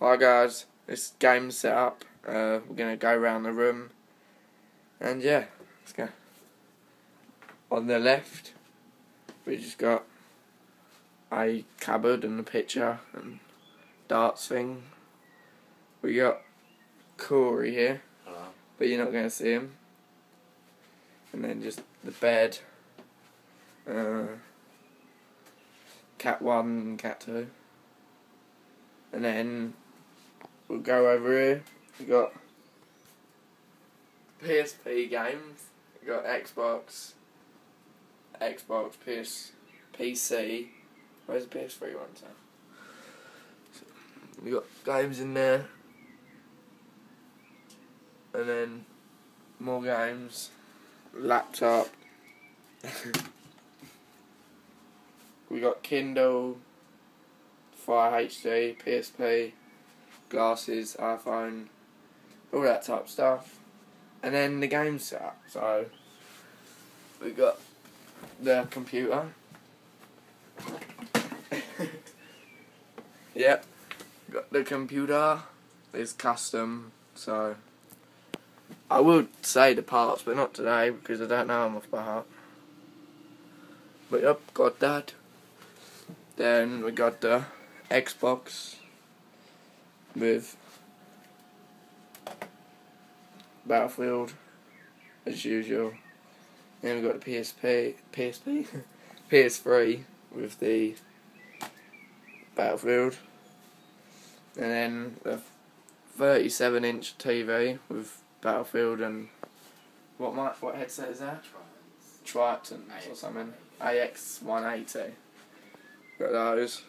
Hi guys, this game set up. Uh, we're gonna go around the room, and yeah, let's go. On the left, we just got a cupboard and a picture and darts thing. We got Corey here, Hello. but you're not gonna see him. And then just the bed. Uh, cat one and cat two. And then we'll go over here. We got PSP games. We got Xbox, Xbox, PS, PC. Where's the PS3 one? So we got games in there, and then more games. Laptop. we got Kindle, Fire HD, PSP, glasses, iPhone, all that type of stuff. And then the game set. So we got the computer. yep. Got the computer. It's custom, so I would say the parts, but not today because I don't know them off by heart. But yep, got that. Then we got the Xbox with Battlefield as usual. Then we got the PSP, PSP, PS3 with the Battlefield, and then the 37 inch TV with Battlefield and what mic, what headset is that? Tritton or something. AX 180. Got those.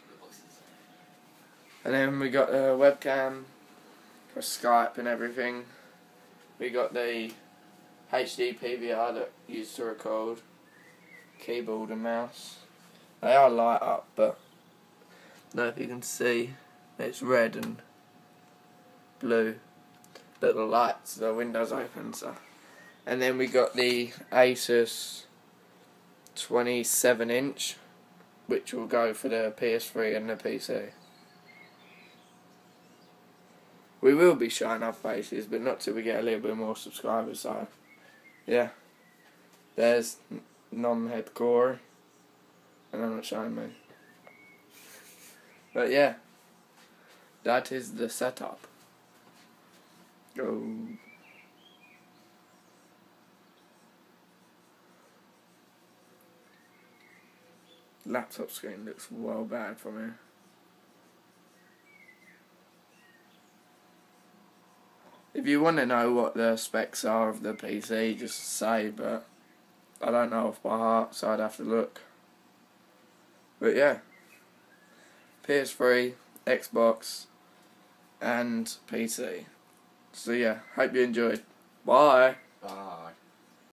And then we got the webcam for Skype and everything. We got the HD PVR that used to record, keyboard and mouse. They are light up, but I if you can see, it's red and blue. But the lights, the windows open, so. And then we got the Asus 27 inch, which will go for the PS3 and the PC. We will be showing our faces, but not till we get a little bit more subscribers. So, yeah, there's non-head Corey, and I'm not showing me. But yeah, that is the setup. Go. Laptop screen looks well bad from here. If you want to know what the specs are of the PC, just say, but I don't know off by heart, so I'd have to look. But yeah, PS3, Xbox, and PC. So yeah, hope you enjoyed. Bye. Bye.